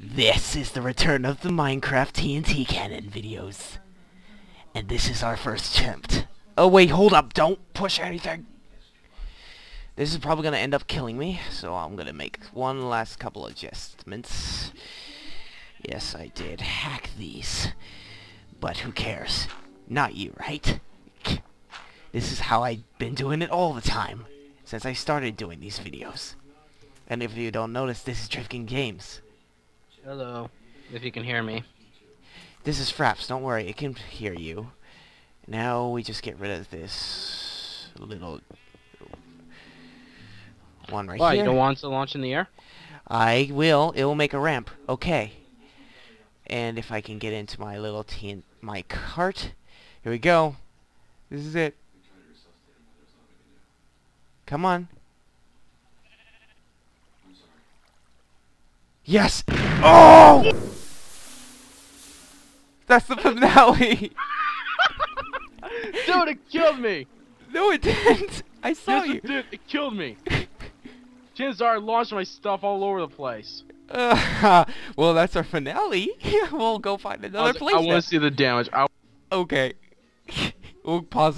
This is the return of the Minecraft TNT cannon videos. And this is our first attempt. Oh wait, hold up, don't push anything. This is probably to end up killing me, so I'm to make one last couple adjustments. Yes, I did hack these. But who cares? Not you, right? This is how I've been doing it all the time, since I started doing these videos. And if you don't notice, this is Drifting Games. Hello, if you can hear me. This is Fraps, don't worry, it can hear you. Now we just get rid of this little one right Why, here. you don't want to launch in the air? I will. It will make a ramp. Okay. And if I can get into my little teen, my cart. Here we go. This is it. Come on. Yes! Oh! That's the finale! Dude, it killed me! no, it didn't! I saw Yes, you! it did. It killed me. Chances are I launched my stuff all over the place. Uh, well, that's our finale. we'll go find I, another was- place. I want to see the damage. I Okay. we'll pause it.